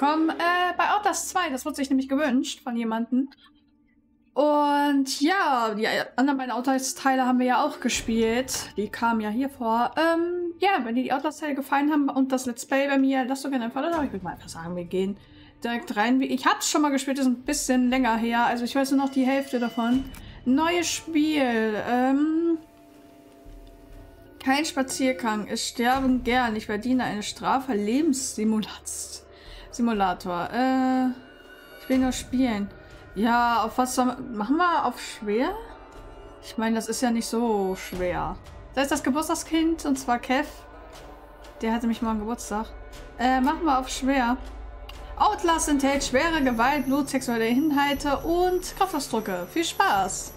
Hi, willkommen äh, bei Outlast 2. Das wurde sich nämlich gewünscht von jemandem. Und ja, die anderen beiden Outlast-Teile haben wir ja auch gespielt. Die kamen ja hier vor. Ähm, ja, wenn dir die Outlast-Teile gefallen haben und das Let's Play bei mir, lasst doch gerne einfach da. Ich würde mal einfach sagen, wir gehen direkt rein. Ich habe es schon mal gespielt, ist ein bisschen länger her. Also ich weiß nur noch die Hälfte davon. Neues Spiel. Ähm, kein Spaziergang. Es sterben gern. Ich verdiene eine Strafe. Lebenssimulator. Äh, ich will nur spielen. Ja, auf was soll man... Machen wir auf schwer? Ich meine, das ist ja nicht so schwer. Da ist das Geburtstagskind, und zwar Kev. Der hatte mich morgen Geburtstag. Äh, machen wir auf schwer. Outlast enthält schwere Gewalt, Blut, sexuelle Inhalte und Kraftausdrücke. Viel Spaß!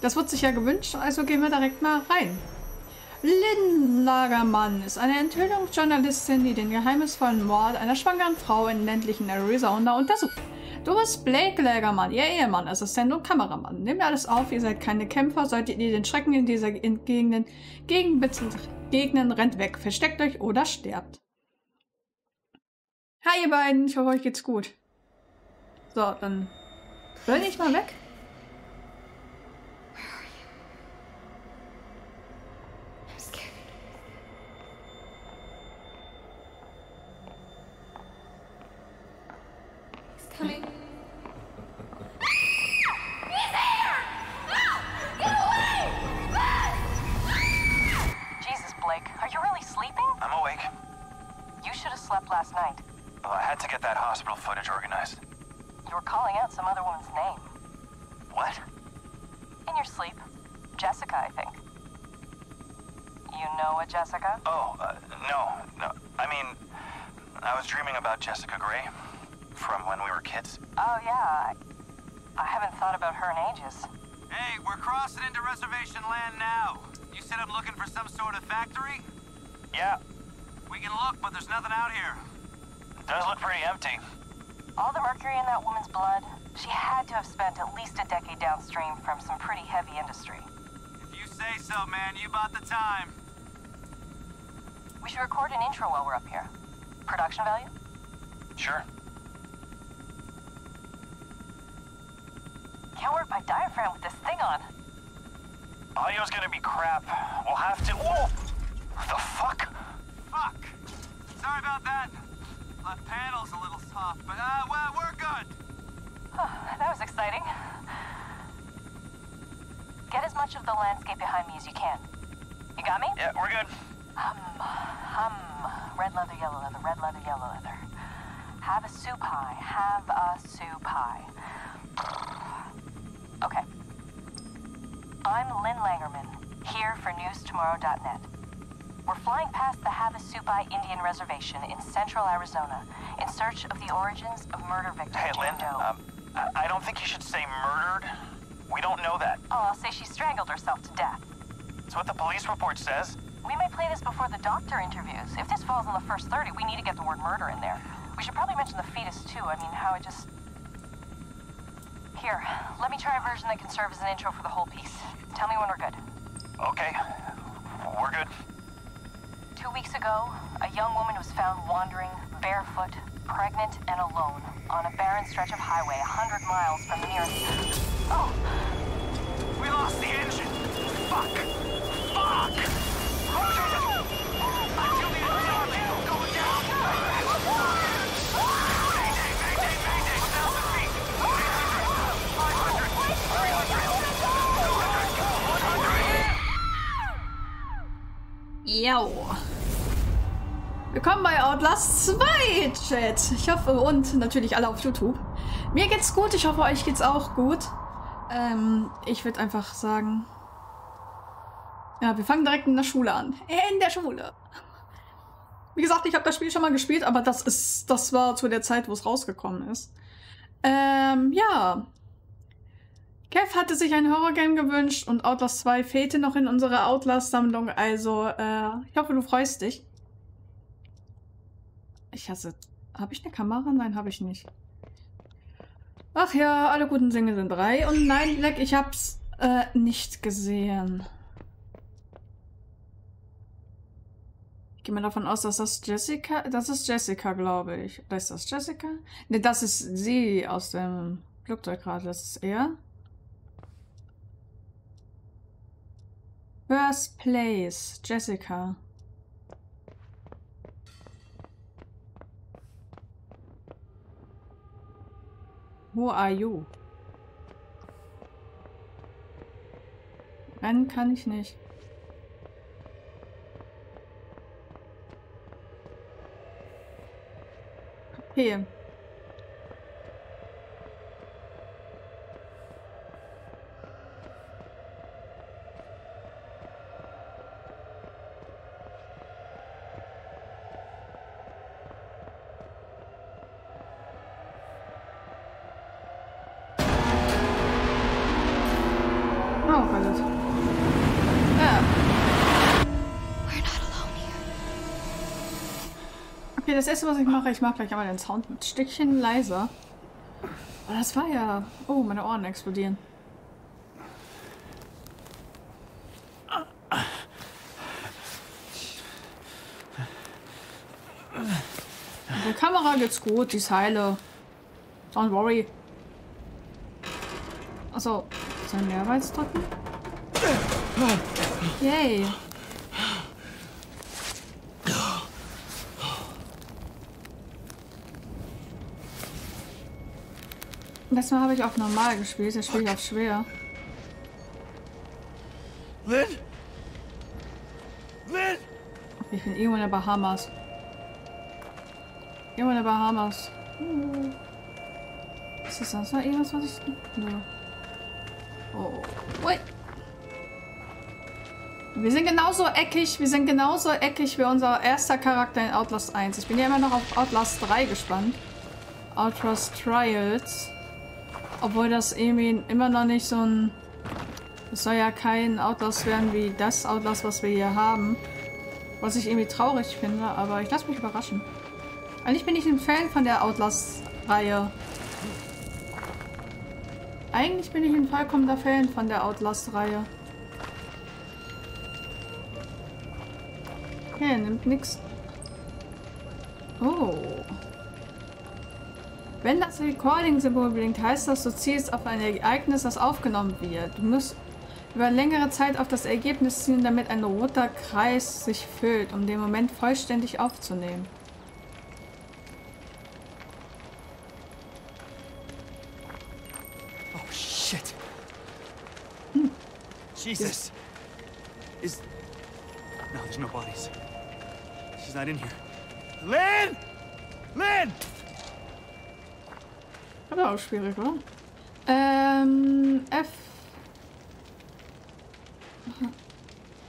Das wird sich ja gewünscht, also gehen wir direkt mal rein. Lynn Lagermann ist eine Enthüllungsjournalistin, die den geheimnisvollen Mord einer schwangeren Frau in ländlichen Arizona untersucht. Du bist Blake Lagermann, ihr Ehemann, Assistent und Kameramann. Nehmt alles auf, ihr seid keine Kämpfer, solltet ihr den Schrecken in dieser Gegenden gegen Gegenden rennt weg, versteckt euch oder sterbt. Hi ihr beiden, ich hoffe euch geht's gut. So, dann renn ich mal weg. Coming. Jesus, Blake, are you really sleeping? I'm awake. You should have slept last night. Well, I had to get that hospital footage organized. You were calling out some other woman's name. What? In your sleep. Jessica, I think. You know a Jessica? Oh, uh, no, no. I mean, I was dreaming about Jessica Gray from when we were kids. Oh, yeah. I, I haven't thought about her in ages. Hey, we're crossing into reservation land now. You said I'm looking for some sort of factory? Yeah, We can look, but there's nothing out here. it does look pretty empty. All the mercury in that woman's blood, she had to have spent at least a decade downstream from some pretty heavy industry. If you say so, man, you bought the time. We should record an intro while we're up here. Production value? Sure. Can't work my diaphragm with this thing on. Audio's gonna be crap. We'll have to. Whoa! The fuck? Fuck. Sorry about that. Left panel's a little soft, but uh, well, we're good. that was exciting. Get as much of the landscape behind me as you can. You got me? Yeah, we're good. Hum, hum. Red leather, yellow leather, red leather, yellow leather. Have a soup pie, have a soup pie. Okay. I'm Lynn Langerman, here for newstomorrow.net. We're flying past the Havasupai Indian Reservation in central Arizona in search of the origins of murder victim Hey, Lynn, um, I, I don't think you should say murdered. We don't know that. oh, I'll say she strangled herself to death. It's what the police report says. We may play this before the doctor interviews. If this falls in the first 30, we need to get the word murder in there. We should probably mention the fetus, too. I mean, how it just... Here, let me try a version that can serve as an intro for the whole piece. Tell me when we're good. Okay, we're good. Two weeks ago, a young woman was found wandering, barefoot, pregnant, and alone on a barren stretch of highway a hundred miles from the nearest... Oh, We lost the engine. Fuck. Fuck. I 500, 100, Jo. Willkommen bei Outlast 2, Chat. Ich hoffe, und natürlich alle auf YouTube. Mir geht's gut, ich hoffe, euch geht's auch gut. Ähm, ich würde einfach sagen... Ja, wir fangen direkt in der Schule an. In der Schule. Wie gesagt, ich habe das Spiel schon mal gespielt, aber das ist, das war zu der Zeit, wo es rausgekommen ist. Ähm, ja. Kev hatte sich ein Horrorgame gewünscht und Outlast 2 fehlte noch in unserer Outlast-Sammlung, also äh, ich hoffe, du freust dich. Ich hasse... Habe ich eine Kamera? Nein, habe ich nicht. Ach ja, alle guten Dinge sind drei. Und nein, Black, ich hab's äh, nicht gesehen. Ich gehe mal davon aus, dass das Jessica, das ist Jessica, glaube ich. Oder ist das Jessica? Ne, das ist sie aus dem Flugzeug gerade, das ist er. First Place, Jessica. Who are you? Rennen kann ich nicht. Okay. Das erste, was ich mache, ich mache gleich einmal den Sound ein Stückchen leiser. Aber das war ja... Oh, meine Ohren explodieren. Der Kamera geht's gut, die ist heile. Don't worry. Achso, sollen wir Mehrweiz drücken? Yay. Letztes Mal habe ich auf normal gespielt, jetzt spiele ich auf schwer. Lynn? Lynn? Ich bin irgendwo in den Bahamas. Irgendwo in den Bahamas. Uh. Ist das sonst noch irgendwas, was ich... Nö. Oh. Ui. Wir sind genauso eckig, wir sind genauso eckig wie unser erster Charakter in Outlast 1. Ich bin ja immer noch auf Outlast 3 gespannt. Outlast Trials. Obwohl das irgendwie immer noch nicht so ein... Es soll ja kein Outlast werden wie das Outlast, was wir hier haben. Was ich irgendwie traurig finde, aber ich lasse mich überraschen. Eigentlich bin ich ein Fan von der Outlast-Reihe. Eigentlich bin ich ein vollkommener Fan von der Outlast-Reihe. Okay, nimmt nix. Oh. Wenn das Recording-Symbol blinkt, heißt das, du zielst auf ein Ereignis, das aufgenommen wird. Du musst über längere Zeit auf das Ergebnis zielen, damit ein roter Kreis sich füllt, um den Moment vollständig aufzunehmen. Oh, shit. Jesus. Is... No, there's no bodies. She's not in here. Lynn! Lynn! Auch schwierig, oder? Ähm, F.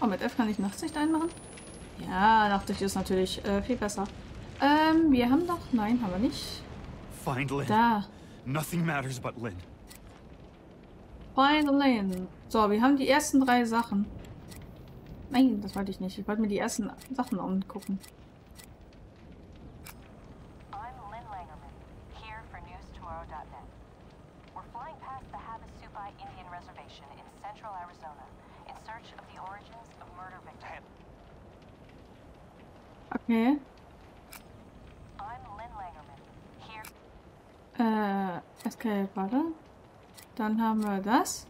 Oh, mit F kann ich Nachtsicht einmachen? Ja, Nachtsicht ist natürlich äh, viel besser. Ähm, wir haben doch... Nein, haben wir nicht. Find Lynn. Da. Nothing matters but Lynn. Find lane. So, wir haben die ersten drei Sachen. Nein, das wollte ich nicht. Ich wollte mir die ersten Sachen angucken. For NewsTomorrow.net. We're flying past the Havasupai Indian Reservation in central Arizona in search of the origins of murder victims. Okay. I'm Lynn Langerman, here. Uh, äh, Escape, warte. Dann haben wir das.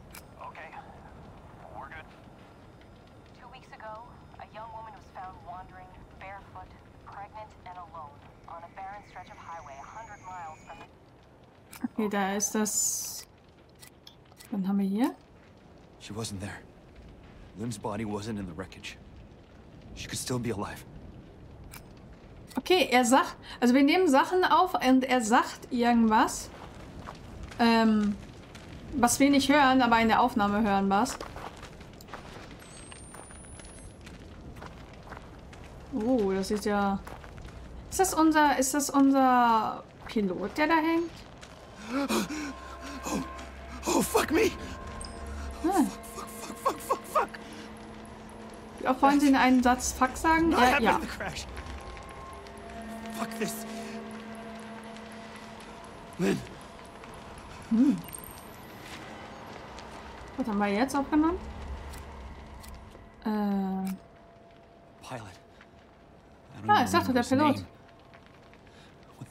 Okay, da ist das. Dann haben wir hier. She wasn't there. Lynn's body wasn't in the wreckage. She could still be alive. Okay, er sagt, also wir nehmen Sachen auf und er sagt irgendwas, ähm, was wir nicht hören, aber in der Aufnahme hören was. Oh, das ist ja. Ist das unser, ist das unser Pilot, der da hängt? Oh, fuck me! Hm. Fuck, fuck, fuck, fuck, fuck! Wie oft wollen Sie in einen Satz Fuck sagen? Ja, ja. Fuck this. Lynn, Was haben wir jetzt aufgenommen? Äh, pilot. Ah, ich sagte, der Pilot.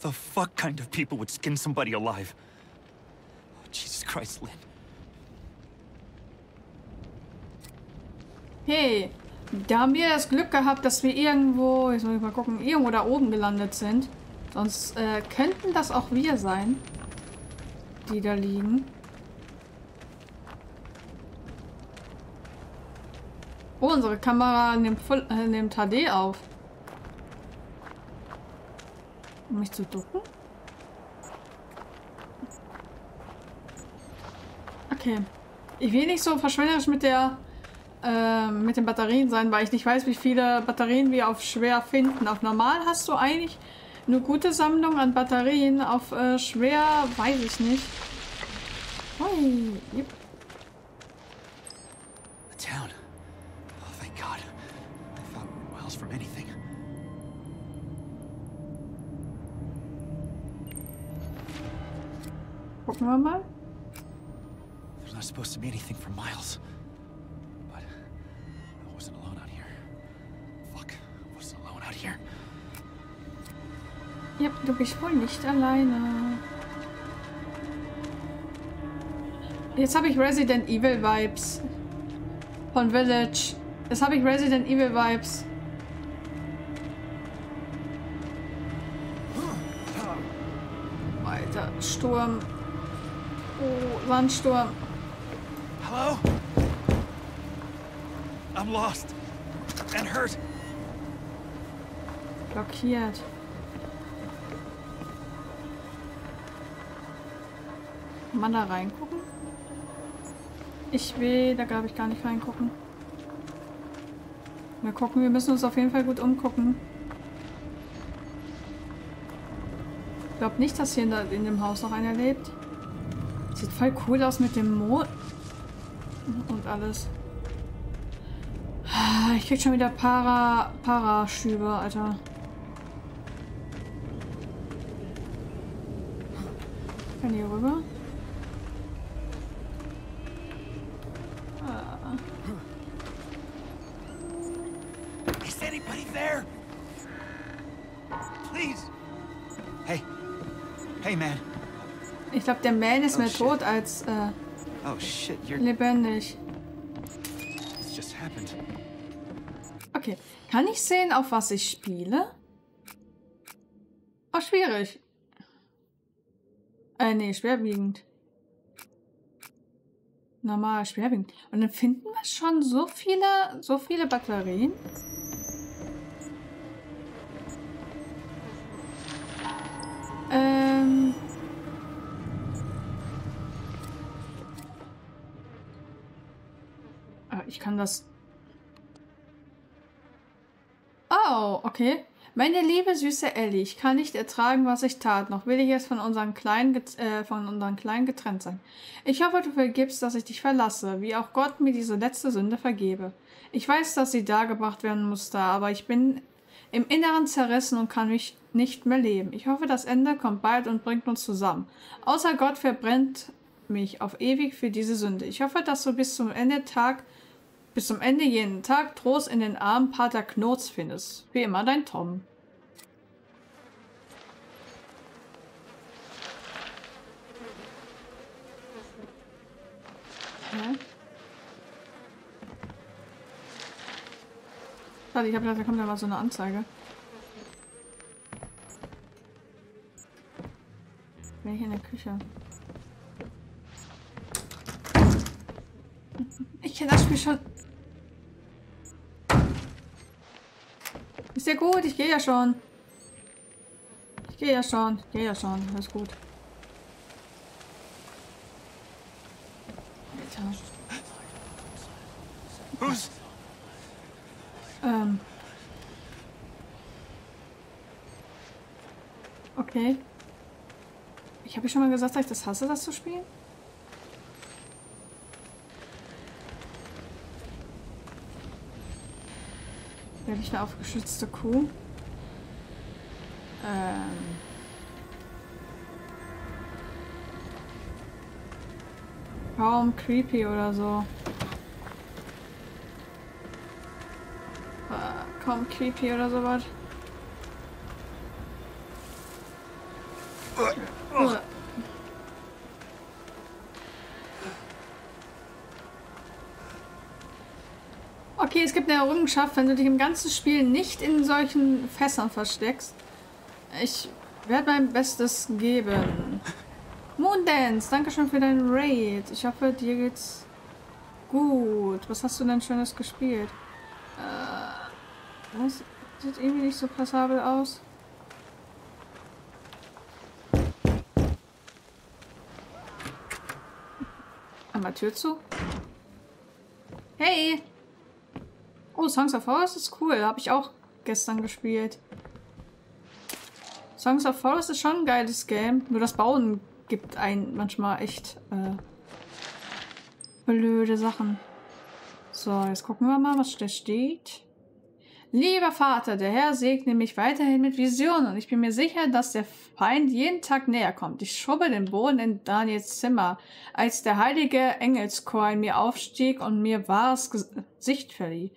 The fuck kind of people would skin somebody alive? Oh, Jesus Christ, Lynn. Hey, da haben wir das Glück gehabt, dass wir irgendwo, jetzt muss ich mal gucken, irgendwo da oben gelandet sind. Sonst äh, könnten das auch wir sein, die da liegen. Oh, unsere Kamera nimmt, voll, äh, nimmt HD auf. Um mich zu ducken? Okay. Ich will nicht so verschwenderisch mit der äh, mit den Batterien sein, weil ich nicht weiß, wie viele Batterien wir auf schwer finden. Auf normal hast du eigentlich eine gute Sammlung an Batterien. Auf äh, schwer weiß ich nicht. Hui. Yep. Gucken wir mal. There's not supposed to be anything for miles. But I wasn't alone out here. Fuck, I wasn't alone out here. Ja, du bist wohl nicht alleine. Jetzt habe ich Resident Evil Vibes. Von Village. Jetzt habe ich Resident Evil Vibes. Alter, Sturm. Oh, Sandsturm. Hello? I'm lost. And hurt. Blockiert. Kann man da reingucken? Ich will, da glaube ich gar nicht reingucken. Wir gucken, wir müssen uns auf jeden Fall gut umgucken. Ich glaube nicht, dass hier in dem Haus noch einer lebt. Sieht voll cool aus mit dem Mond. Und alles. Ich krieg schon wieder Para, Paraschübe, Alter. Kann hier rüber? Ah. Is anybody there? Please. Hey. Hey, man. Ich glaube, der Man ist Oh, mehr shit. tot als äh, Oh, shit. Lebendig. Okay. Kann ich sehen, auf was ich spiele? Oh, schwierig. Äh, nee, schwerwiegend. Normal, schwerwiegend. Und dann finden wir schon so viele, so viele Batterien. Kann das Oh, okay. Meine liebe süße Ellie, ich kann nicht ertragen, was ich tat. Noch will ich jetzt von unseren Kleinen, äh, von unseren Kleinen getrennt sein. Ich hoffe, du vergibst, dass ich dich verlasse, wie auch Gott mir diese letzte Sünde vergebe. Ich weiß, dass sie dargebracht werden musste, aber ich bin im Inneren zerrissen und kann mich nicht mehr leben. Ich hoffe, das Ende kommt bald und bringt uns zusammen. Außer Gott verbrennt mich auf ewig für diese Sünde. Ich hoffe, dass du bis zum Ende Tag bis zum Ende jeden Tag Trost in den Armen Pater Knots findest. Wie immer dein Tom. Warte, ich habe gedacht, da kommt ja mal so eine Anzeige. Bin ich in der Küche? Ich kenne das Spiel schon. Ist ja gut, ich gehe ja schon. Ich gehe ja schon, ich gehe ja schon, alles gut. Alter. Who's... Ähm. Okay. Ich habe ja schon mal gesagt, dass ich das hasse, das zu spielen. Werde ich eine aufgeschützte Kuh? Ähm. Kaum creepy oder so. Äh, kaum creepy oder sowas. Eine Errungenschaft, wenn du dich im ganzen Spiel nicht in solchen Fässern versteckst. Ich werde mein Bestes geben. Moondance, danke schön für deinen Raid. Ich hoffe, dir geht's gut. Was hast du denn Schönes gespielt? Äh, das sieht irgendwie nicht so passabel aus. Einmal Tür zu. Hey! Oh, Songs of Forest ist cool. Habe ich auch gestern gespielt. Songs of Forest ist schon ein geiles Game. Nur das Bauen gibt einen manchmal echt äh, blöde Sachen. So, jetzt gucken wir mal, was da steht. Lieber Vater, der Herr segne mich weiterhin mit Visionen. Ich bin mir sicher, dass der Feind jeden Tag näher kommt. Ich schrubbe den Boden in Daniels Zimmer, als der heilige Engelschor in mir aufstieg und mir wahres Gesicht verlieh.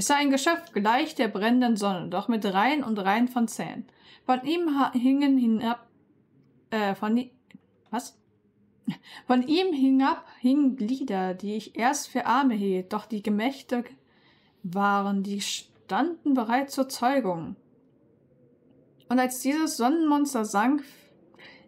Es sei ein Geschöpf gleich der brennenden Sonne, doch mit Reihen und Reihen von Zähnen. Von ihm hingen hinab, äh, von, was? Von ihm hinab hingen Glieder, die ich erst für Arme hielt, doch die Gemächte waren, die standen bereit zur Zeugung. Und als dieses Sonnenmonster sank,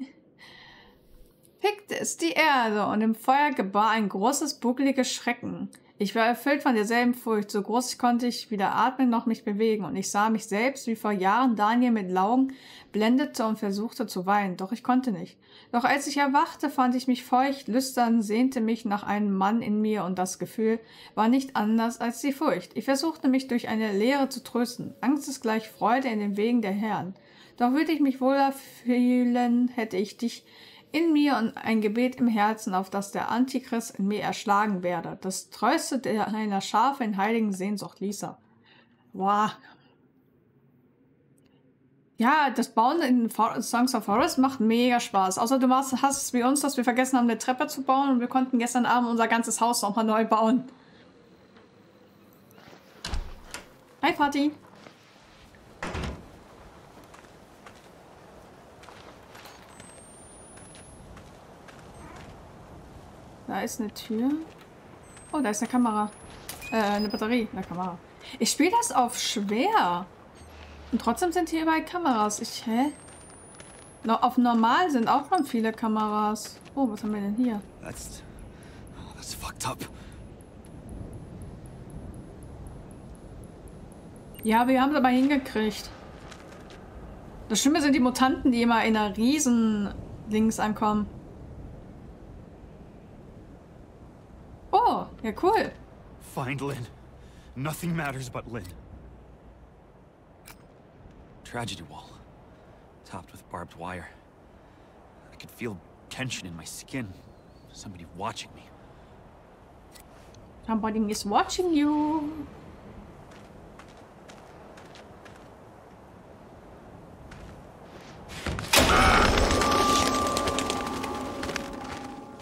pickte es die Erde und im Feuer gebar ein großes, buckeliges Schrecken. Ich war erfüllt von derselben Furcht, so groß konnte ich weder atmen noch mich bewegen, und ich sah mich selbst, wie vor Jahren Daniel mit Laugen blendete und versuchte zu weinen, doch ich konnte nicht. Doch als ich erwachte, fand ich mich feucht, lüstern, sehnte mich nach einem Mann in mir, und das Gefühl war nicht anders als die Furcht. Ich versuchte mich durch eine Leere zu trösten. Angst ist gleich Freude in den Wegen der Herren. Doch würde ich mich wohler fühlen, hätte ich dich in mir und ein Gebet im Herzen, auf das der Antichrist in mir erschlagen werde. Das treueste deiner Schafe in heiligen Sehnsucht, Lisa. Wow. Ja, das Bauen in Songs of Forest macht mega Spaß. Außer du hast es wie uns, dass wir vergessen haben, eine Treppe zu bauen und wir konnten gestern Abend unser ganzes Haus nochmal neu bauen. Hi, Party. Da ist eine Tür. Oh, da ist eine Kamera. Äh, eine Batterie. Eine Kamera. Ich spiele das auf schwer. Und trotzdem sind hier überall Kameras. Ich, hä? No, auf normal sind auch schon viele Kameras. Oh, was haben wir denn hier? That's... That's fucked up. Ja, wir haben es aber hingekriegt. Das Schlimme sind die Mutanten, die immer in einer riesen Links ankommen. Oh, ja cool. Find Lynn. Nothing matters but Lynn. Tragedy wall. Topped with barbed wire. I could feel tension in my skin. Somebody watching me. Somebody is watching you.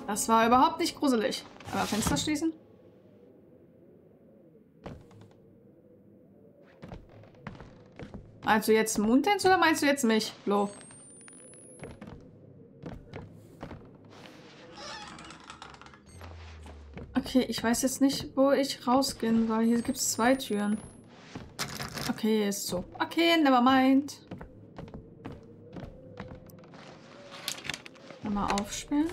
Das war überhaupt nicht gruselig. Aber Fenster schließen? Meinst du jetzt Moondance oder meinst du jetzt mich, Flo? Okay, ich weiß jetzt nicht, wo ich rausgehen soll. Hier gibt es zwei Türen. Okay, ist so. Okay, never mind. Mal aufsperren.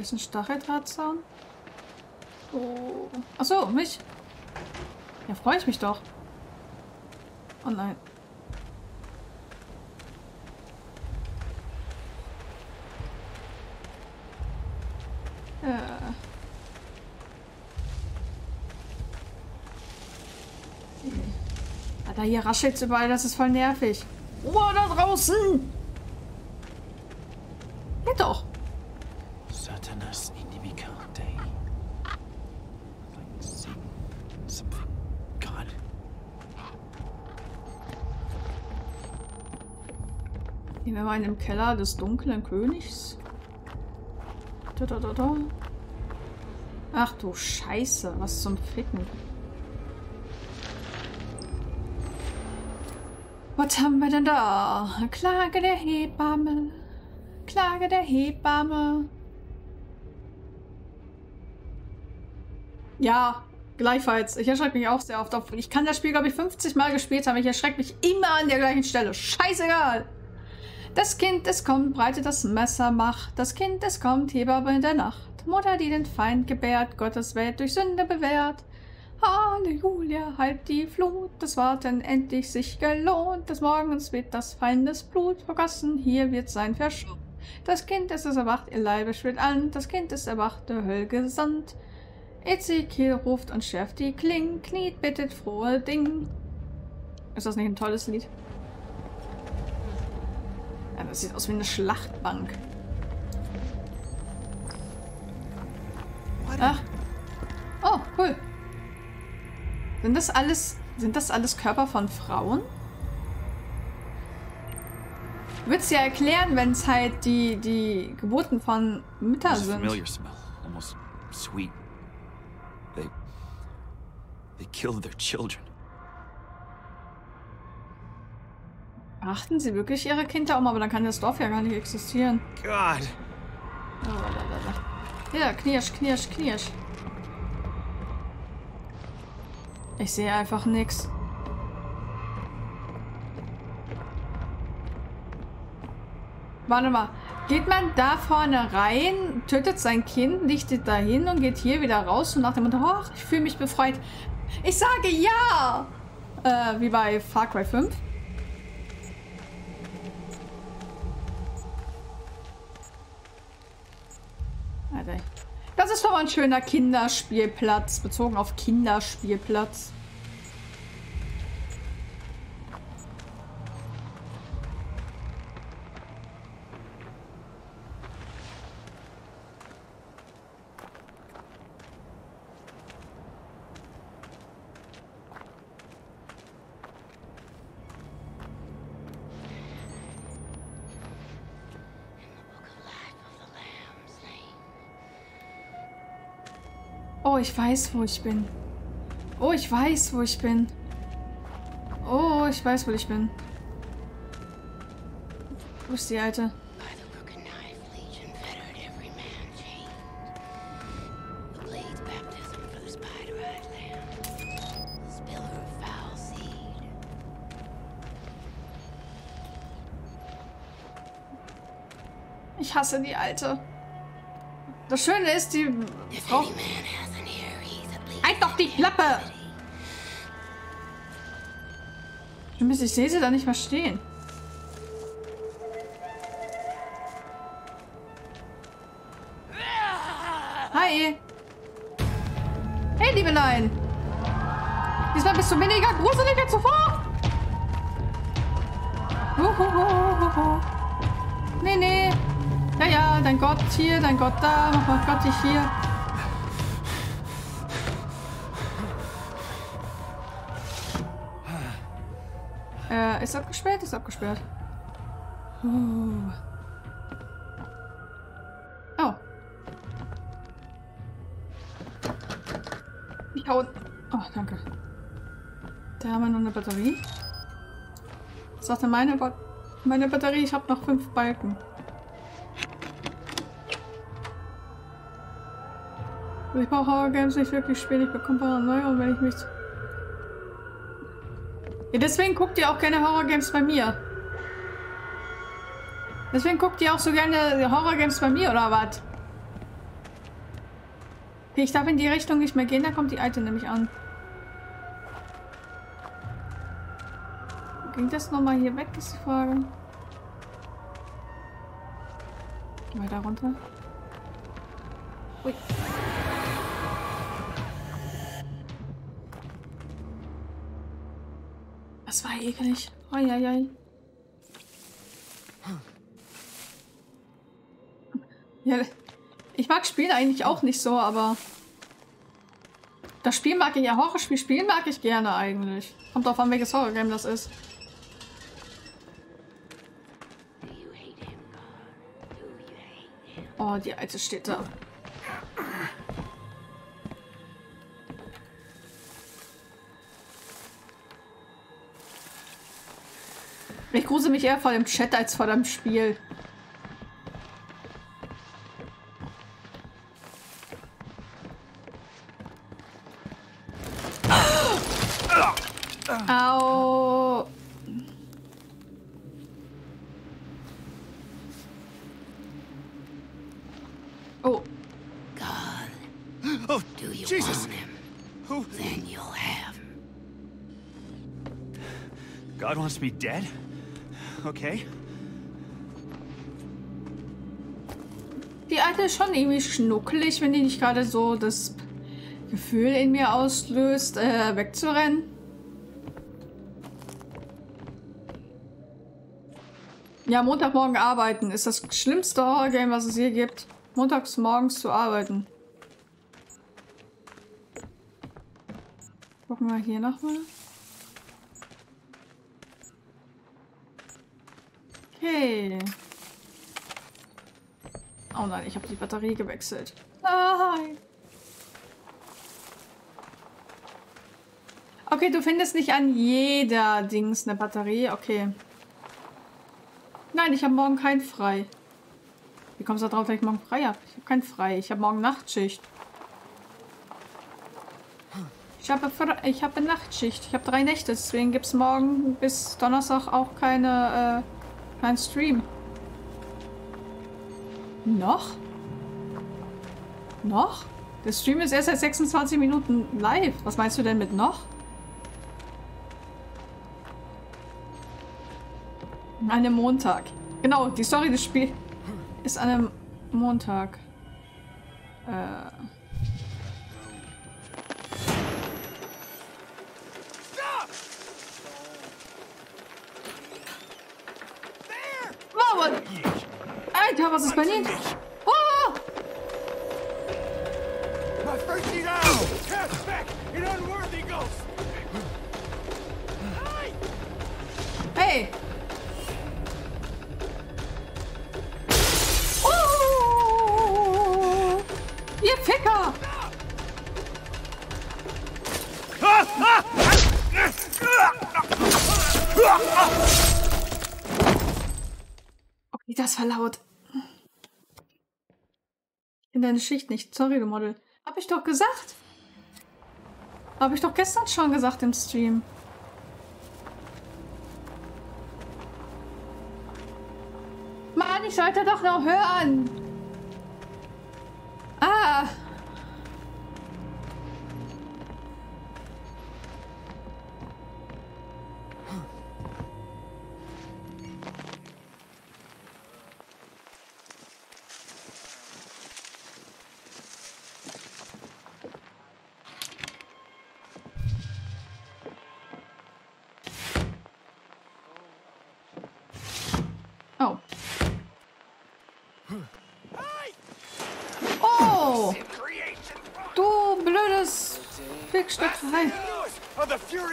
Ist ein Stacheldrahtzaun. Oh. Achso, mich. Ja, freue ich mich doch. Oh nein. Äh. Alter, hier raschelt's überall, das ist voll nervig. Oh, da draußen! Hier wir mal in dem Keller des dunklen Königs. Da, da, da. Ach du Scheiße, was zum Ficken. Was haben wir denn da? Klage der Hebamme. Klage der Hebamme. Ja, gleichfalls. Ich erschrecke mich auch sehr oft. Ich kann das Spiel, glaube ich, 50 Mal gespielt haben. Ich erschrecke mich immer an der gleichen Stelle. Scheißegal. Das Kind, es kommt, breitet das Messer, macht. Das Kind, es kommt, Hebamme in der Nacht. Mutter, die den Feind gebärt, Gottes Welt durch Sünde bewährt. Halleluja, halt die Flut, das Warten endlich sich gelohnt. Des Morgens wird das Feindes Blut vergossen, hier wird sein Verschont. Das Kind ist es erwacht, ihr Leibe schwillt an, das Kind ist erwacht, der Höll gesandt. Ezekiel ruft und schärft die Klingen, kniet, bittet frohe Ding. Ist das nicht ein tolles Lied? Ja, das sieht aus wie eine Schlachtbank. Ach. Oh, cool. Sind das alles, sind das alles Körper von Frauen? Würd's ja erklären, wenn es halt die, die Geburten von Müttern sind. almost sweet. They. They killed their children. Achten sie wirklich ihre Kinder um, aber dann kann das Dorf ja gar nicht existieren. God! Ja, knirsch, knirsch, knirsch. Ich sehe einfach nix. Warte mal. Geht man da vorne rein, tötet sein Kind, lichtet dahin und geht hier wieder raus und nach dem Motto, ich fühle mich befreit. Ich sage ja! Äh, wie bei Far Cry 5. ein schöner Kinderspielplatz, bezogen auf Kinderspielplatz. Oh, ich weiß, wo ich bin. Oh, ich weiß, wo ich bin. Oh, ich weiß, wo ich bin. Wo ist die Alte? Ich hasse die Alte. Das Schöne ist, die Frau... die Klappe! Mist, ich sehe sie da nicht mehr stehen. Hi! Hey, Liebelein! Diesmal bist du weniger gruselig als zuvor! Uhuhuhuhu. Nee, nee. Ja, ja, dein Gott hier, dein Gott da, oh Gott, ich hier. Äh, ist abgesperrt? Ist abgesperrt. Uh. Oh. Ich hau... Oh, danke. Da haben wir noch eine Batterie. Was sagte meine, ba meine Batterie? Ich habe noch fünf Balken. Ich brauche Horror Games nicht wirklich spielen. Ich bekomme Paranoia und wenn ich mich... Ja, deswegen guckt ihr auch gerne Horror Games bei mir. Deswegen guckt ihr auch so gerne Horror Games bei mir, oder was? Okay, ich darf in die Richtung nicht mehr gehen, da kommt die Alte nämlich an. Ging das nochmal hier weg, ist die Frage. Weiter runter. Ui. War eklig. Eieiei. Ja, ich mag Spiele eigentlich auch nicht so, aber das Spiel mag ich ja. Horrorspiel spielen mag ich gerne eigentlich. Kommt drauf an, welches Horrorgame das ist. Oh, die alte steht da. Grusel mich eher vor dem Chat als vor dem Spiel. Au. Oh, God, Oh, do you Jesus! want him? Who? Then you'll have him. God wants me dead? Okay. die alte ist schon irgendwie schnuckelig, wenn die nicht gerade so das Gefühl in mir auslöst, äh, wegzurennen. Ja, Montagmorgen arbeiten ist das schlimmste Horrorgame, was es hier gibt. Montags morgens zu arbeiten. Gucken wir hier nochmal. Okay. Oh nein, ich habe die Batterie gewechselt. Nein. Okay, du findest nicht an jeder Dings eine Batterie. Okay. Nein, ich habe morgen kein frei. Wie kommst du da drauf, dass ich morgen frei habe? Ich habe kein frei. Ich habe morgen Nachtschicht. Ich habe, ich habe Nachtschicht. Ich habe drei Nächte. Deswegen gibt es morgen bis Donnerstag auch keine, äh, kein Stream. Noch? Noch? Der Stream ist erst seit 26 Minuten live. Was meinst du denn mit noch? An einem Montag. Genau, die Story des Spiels ist an einem Montag. Äh. Alter, was ist bei Ihnen? Oh! Hey! Oh! Ihr Ficker! Okay, das war laut. In deine Schicht nicht. Sorry, du Model. Hab ich doch gesagt. Hab ich doch gestern schon gesagt im Stream. Mann, ich sollte doch noch hören. Ah.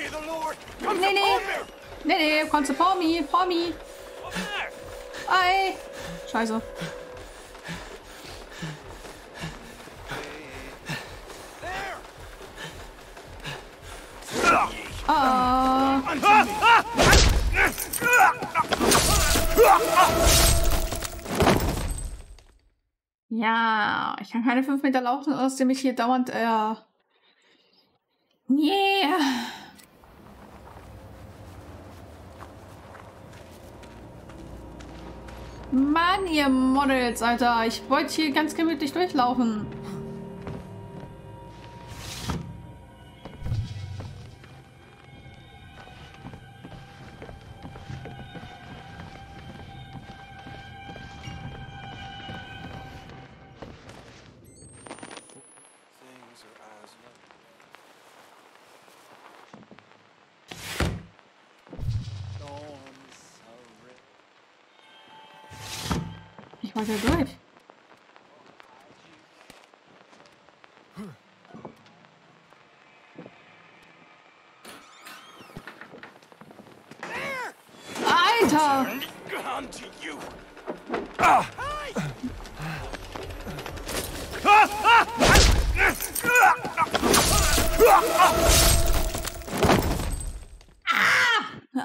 The Lord! Come Nee, nee. Nee, nee, kommst du vor mir, vor mir. Ei. Scheiße. Ah. Ja, ich kann keine fünf Meter laufen, aus dem ich hier dauernd, äh... Mann, ihr Models, Alter. Ich wollte hier ganz gemütlich durchlaufen. Wollte durch. Alter! You!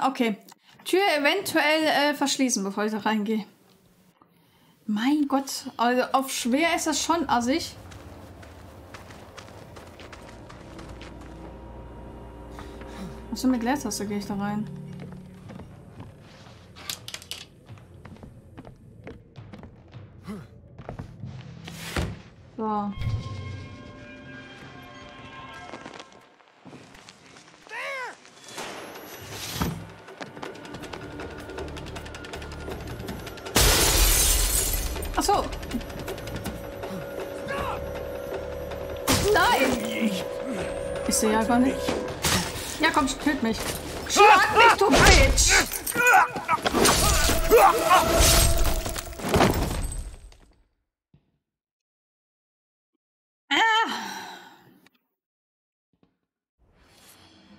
Okay. Tür eventuell äh, verschließen, bevor ich da reingehe. Mein Gott, also auf schwer ist das schon assig. Achso, mit Leertaste gehe ich da rein. So. So. Nein! Ich sehe ja gar nicht. Ja, komm, töt mich. Schlag mich, du Bitch! Ah!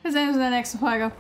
Wir sehen uns in der nächsten Folge.